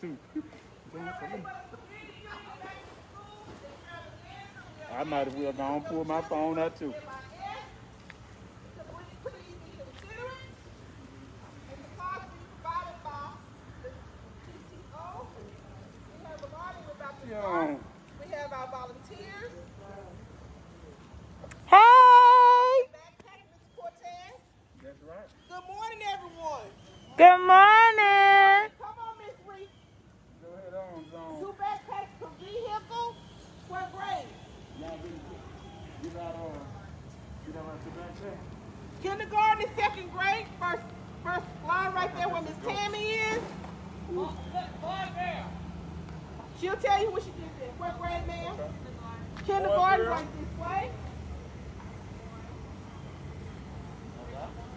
too. I might as well go and pull my phone out too. Yeah. We have our volunteers. Hey! Backpack, Mr. Cortez. That's right. Good morning, everyone. Good morning. Come on, Miss Reese. On, Zone. Two backpacks per vehicle. What grade? Y'all be, get out on, get out on the back there. Kindergarten is second grade. First, first line right there where Miss Tammy is. She'll tell you what she did there. What grade, ma'am? Kindergarten right this way.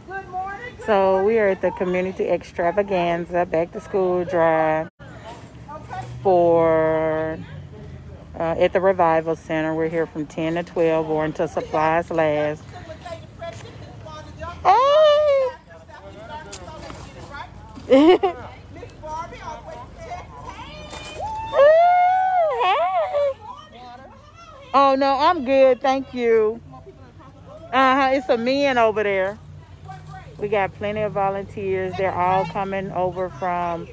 Good morning. Good So morning. we are at the community extravaganza back to school drive. For uh, at the revival center. We're here from 10 to 12 or until supplies last. Hey! Miss Barbie, all the way from Texas. Ooh, hey. Oh no, I'm good, thank you. Uh huh. It's a men over there. We got plenty of volunteers. They're all coming over from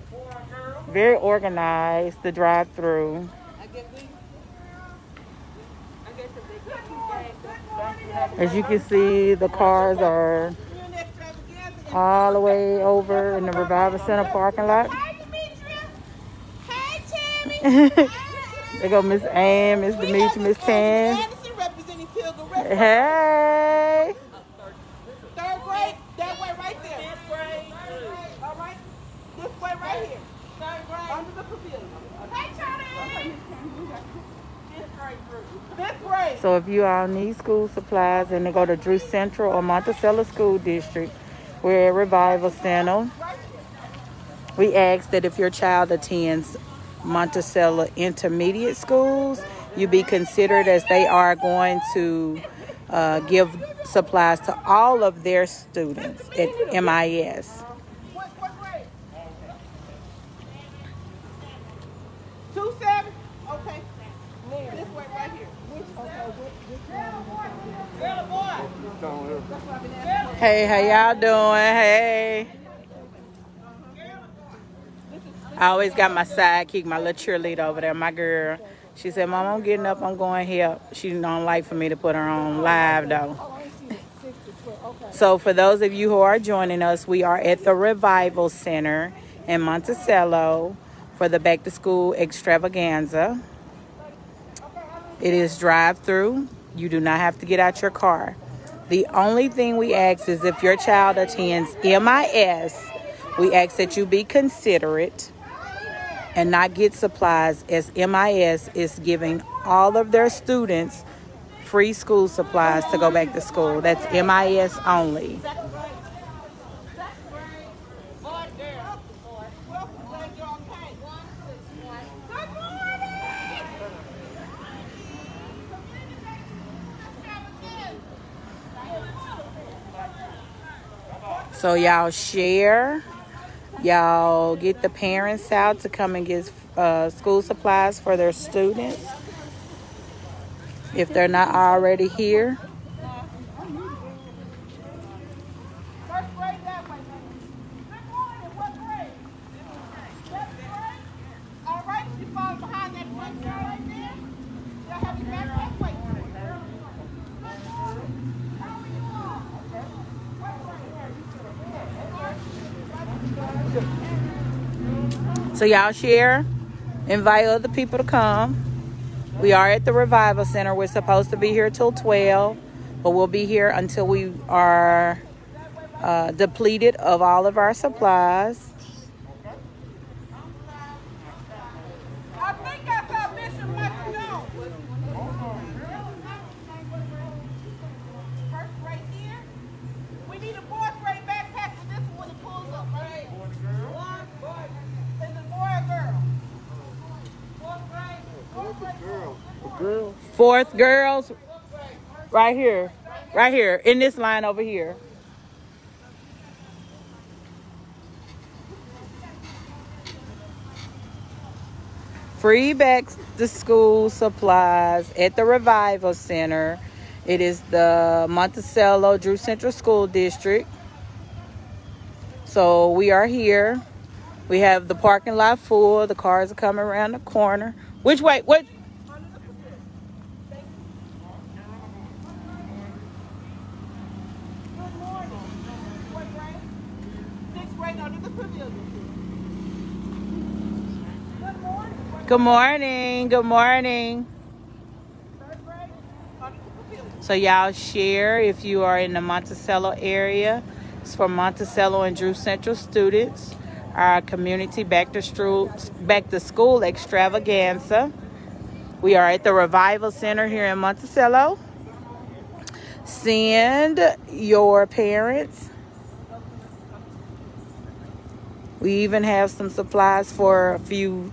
very organized. The drive-through. As you can see, the cars are all the way over in the Revival Center parking lot. Hey, Tammy. There go Miss Ann, Miss Demetri, Miss Tan. Anderson representing Pilgrim Rest. Hey. Third grade, that way right there. Fifth grade. All right. This way right here. Third grade. Under the pavilion. Hey, Charlie. Fifth grade. Fifth grade. So if you all need school supplies and they go to Drew Central or Monticello School District, we're at Revival Center. We ask that if your child attends Monticello Intermediate Schools, you be considered as they are going to uh, give supplies to all of their students at MIS. What, what grade? Two seven? Okay. This way right here. Which, okay, which, which one? Girl, boy. Tone here. That's what I've been asking. Hey, how y'all doing? Hey. I always got my sidekick, my little cheerleader over there, my girl. She said, Mom, I'm getting up, I'm going here. She don't like for me to put her on live though. So for those of you who are joining us, we are at the Revival Center in Monticello for the back to school extravaganza. It is drive through. You do not have to get out your car. The only thing we ask is if your child attends MIS, we ask that you be considerate and not get supplies as MIS is giving all of their students free school supplies to go back to school. That's MIS only. Welcome, glad y'all came. Good morning. So y'all share. Y'all get the parents out to come and get uh, school supplies for their students if they're not already here. First grade that way, baby. Good morning. What grade? Seventh grade? All right, you fall behind that front door right there. You'll have your backpack wait for you. How are you all? What grade? So y'all share, invite other people to come. We are at the Revival Center. We're supposed to be here till 12, but we'll be here until we are uh, depleted of all of our supplies. I think that's how Bishop Michael Jones. First right here. We need a fourth grade backpack for this one that pulls up, right? One boy. Is it boy or girl? Fourth grade. Fourth grade. Girl. A girl. Fourth girls, right here, right here in this line over here. free back to school supplies at the Revival Center. It is the Monticello Drew Central School District. So we are here. We have the parking lot full. The cars are coming around the corner. Which way? What? Good morning. What grade? Sixth grade under the pavilion. Good morning. What Good morning. Good morning. So y'all share if you are in the Monticello area. It's for Monticello and Drew Central students. Our community back to school, back to school extravaganza. We are at the Revival Center here in Monticello. Send your parents. We even have some supplies for a few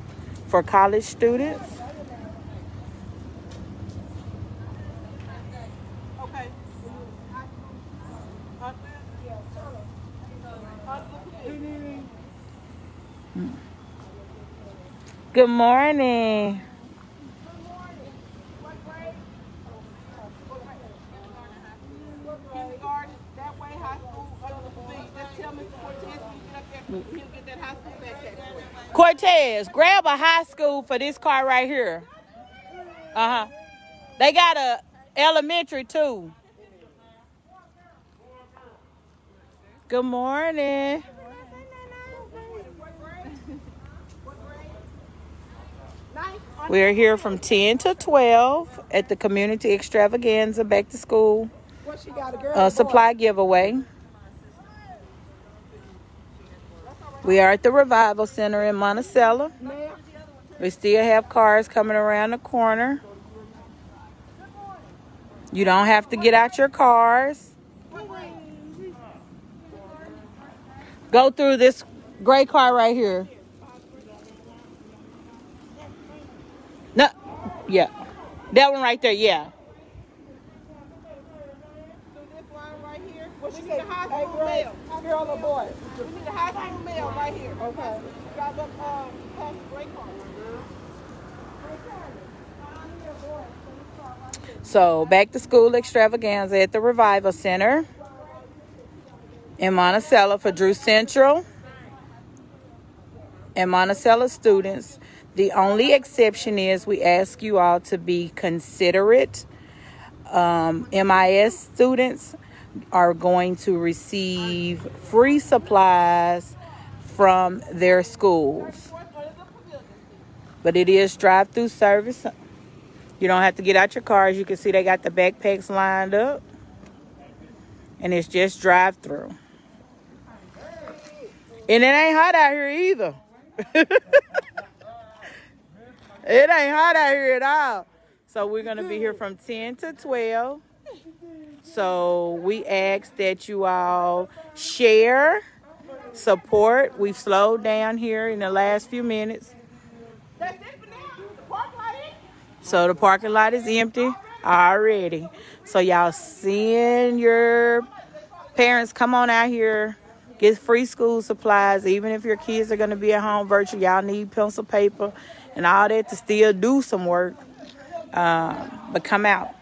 for college students. Okay. Under, under the pavilion. Good morning. Kindergarten, that way, high school, uh, under the pavilion. Just tell Mr. Cortez when you get up there, he'll get that high school backpack for you. Cortez, grab a high school for this car right here. Uh huh. They got a elementary too. Good morning. We are here from 10 to 12 at the Community Extravaganza Back to School what she got, a girl? uh, supply giveaway. We are at the Revival Center in Monticello. We still have cars coming around the corner. You don't have to get out your cars. Go through this gray car right here. No, yeah. That one right there, yeah. So this line we need a high school male. Girl or boy? We need a high school male right here. Okay. Got the, um, past the gray car. So back to school extravaganza at the Revival Center in Monticello for Drew Central and Monticello students. The only exception is we ask you all to be considerate. Um, MIS students are going to receive free supplies from their schools, but it is drive-through service. You don't have to get out your cars. You can see they got the backpacks lined up, and it's just drive-through. And it ain't hot out here either. it ain't hot out here at all. So we're gonna be here from 10 to 12. So we ask that you all share, support. We've slowed down here in the last few minutes. So the parking lot is empty already. So y'all send your parents come on out here, get free school supplies. Even if your kids are gonna be at home virtual, y'all need pencil, paper, and all that to still do some work. Um, but come out.